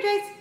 guys.